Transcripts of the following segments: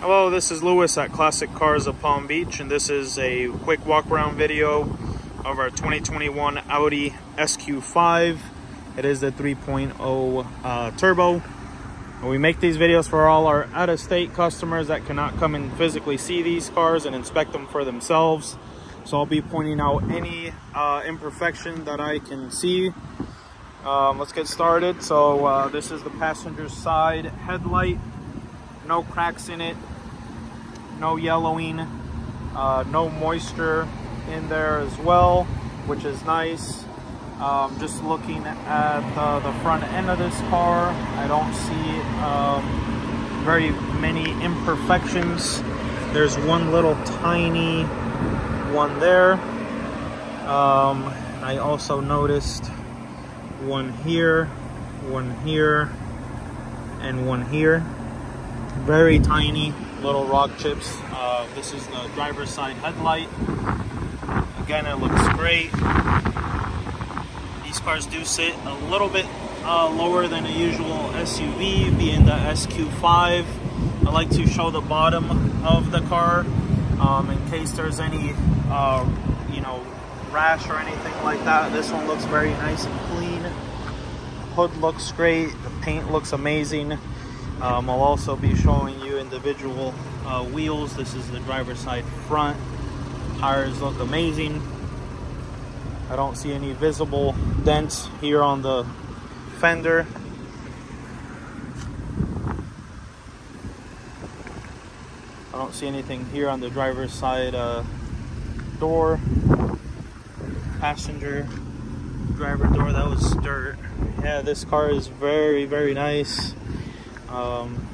Hello, this is Lewis at Classic Cars of Palm Beach, and this is a quick walk around video of our 2021 Audi SQ5. It is the 3.0 uh, turbo. And we make these videos for all our out-of-state customers that cannot come and physically see these cars and inspect them for themselves. So I'll be pointing out any uh, imperfection that I can see. Um, let's get started. So uh, this is the passenger side headlight no cracks in it, no yellowing, uh, no moisture in there as well, which is nice. Um, just looking at uh, the front end of this car, I don't see um, very many imperfections. There's one little tiny one there. Um, I also noticed one here, one here, and one here very tiny little rock chips. Uh, this is the driver's side headlight. Again, it looks great. These cars do sit a little bit uh, lower than a usual SUV, being the SQ5. I like to show the bottom of the car um, in case there's any, uh, you know, rash or anything like that. This one looks very nice and clean. Hood looks great. The paint looks amazing. Um, I'll also be showing you individual uh, wheels. This is the driver's side front. Tires look amazing. I don't see any visible dents here on the fender. I don't see anything here on the driver's side uh, door. Passenger driver door, that was dirt. Yeah, this car is very, very nice. Um,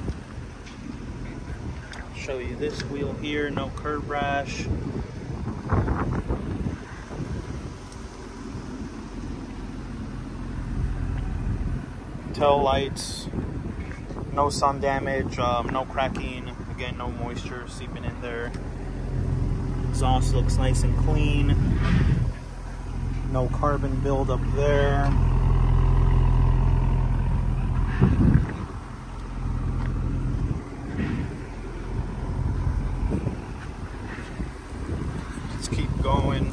show you this wheel here, no curb rash. Tail lights, no sun damage, um, no cracking, again, no moisture seeping in there. Exhaust looks nice and clean. No carbon buildup there. Going.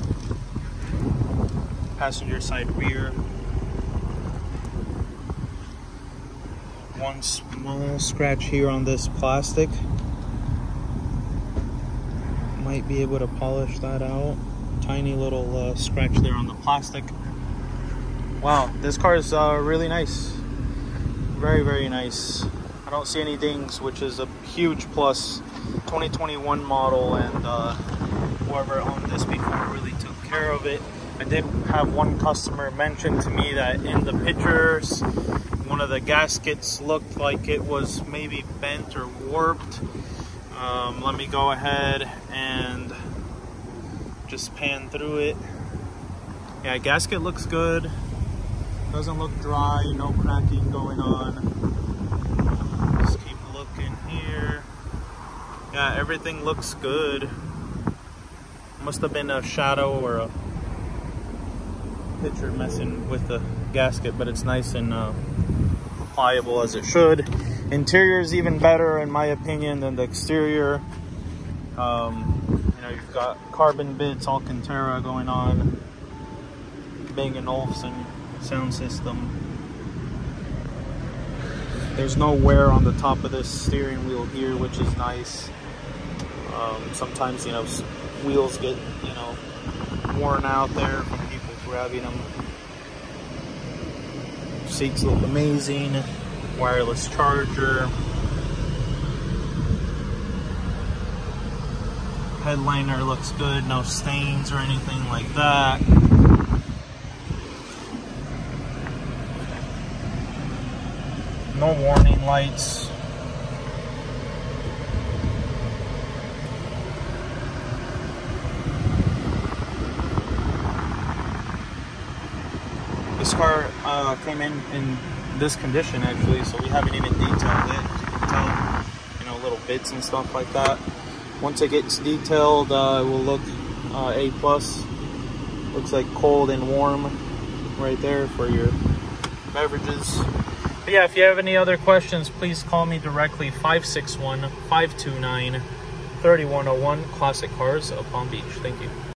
Passenger side rear. One small scratch here on this plastic. Might be able to polish that out. Tiny little uh, scratch there on the plastic. Wow, this car is uh, really nice. Very, very nice. I don't see any dings, which is a huge plus. 2021 model and uh, whoever owned this before really took care of it. I did have one customer mention to me that in the pictures, one of the gaskets looked like it was maybe bent or warped. Um, let me go ahead and just pan through it. Yeah, gasket looks good. Doesn't look dry, no cracking going on. Just keep looking here. Yeah, everything looks good. Must have been a shadow or a picture messing with the gasket, but it's nice and uh, pliable as it should. Interior is even better, in my opinion, than the exterior. Um, you know, you've got carbon bits, Alcantara going on, Bang & Olufsen sound system. There's no wear on the top of this steering wheel here, which is nice. Um, sometimes, you know, wheels get, you know, worn out there from people grabbing them. Seats look amazing. Wireless charger. Headliner looks good, no stains or anything like that. No warning lights. This car uh, came in in this condition actually, so we haven't even detailed it. You can Tell, you know, little bits and stuff like that. Once it gets detailed, uh, it will look uh, A plus. Looks like cold and warm right there for your beverages. yeah, if you have any other questions, please call me directly 561 529 3101 Classic Cars of Palm Beach. Thank you.